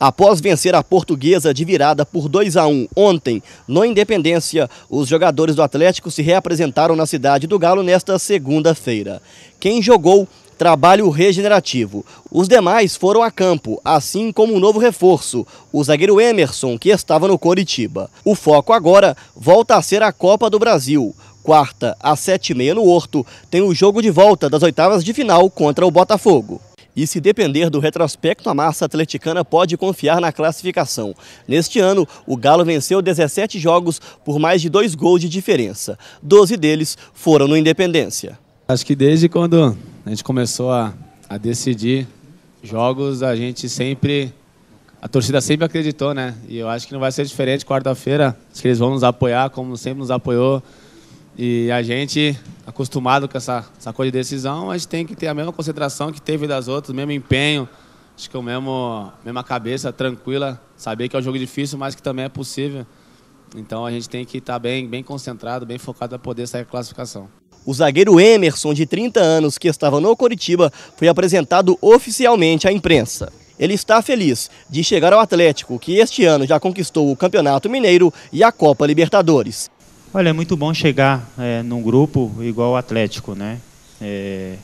Após vencer a portuguesa de virada por 2 a 1 ontem, no Independência, os jogadores do Atlético se reapresentaram na cidade do Galo nesta segunda-feira. Quem jogou trabalho regenerativo. Os demais foram a campo, assim como um novo reforço, o zagueiro Emerson, que estava no Coritiba. O foco agora volta a ser a Copa do Brasil. Quarta, às sete e meia no Horto, tem o jogo de volta das oitavas de final contra o Botafogo. E se depender do retrospecto, a massa atleticana pode confiar na classificação. Neste ano, o Galo venceu 17 jogos por mais de dois gols de diferença. Doze deles foram no Independência. Acho que desde quando a gente começou a, a decidir jogos, a gente sempre. A torcida sempre acreditou, né? E eu acho que não vai ser diferente quarta-feira. Acho que eles vão nos apoiar, como sempre nos apoiou. E a gente, acostumado com essa, essa coisa de decisão, a gente tem que ter a mesma concentração que teve das outras, o mesmo empenho, acho que o mesmo mesma cabeça tranquila, saber que é um jogo difícil, mas que também é possível. Então a gente tem que estar bem, bem concentrado, bem focado para poder sair a classificação. O zagueiro Emerson, de 30 anos, que estava no Coritiba, foi apresentado oficialmente à imprensa. Ele está feliz de chegar ao Atlético, que este ano já conquistou o Campeonato Mineiro e a Copa Libertadores. Olha, é muito bom chegar é, num grupo igual o Atlético, né? É,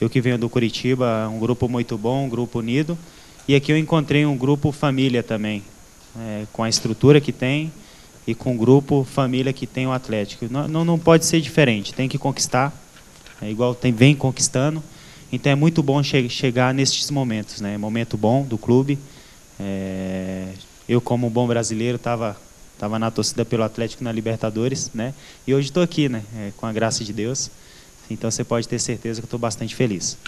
eu que venho do Curitiba, um grupo muito bom, um grupo unido. E aqui eu encontrei um grupo família também, é, com a estrutura que tem e com o grupo família que tem o Atlético. Não, não, não pode ser diferente, tem que conquistar, é igual tem, vem conquistando. Então é muito bom che chegar nestes momentos, né? Momento bom do clube. É, eu, como bom brasileiro, estava Estava na torcida pelo Atlético na Libertadores, né? E hoje estou aqui, né? É, com a graça de Deus. Então você pode ter certeza que estou bastante feliz.